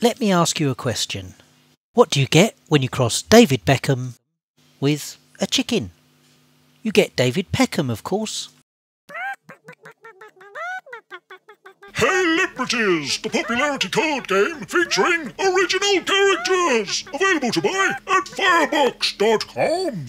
Let me ask you a question. What do you get when you cross David Beckham with a chicken? You get David Peckham, of course. Hey Liberties, the popularity card game featuring original characters. Available to buy at firebox.com.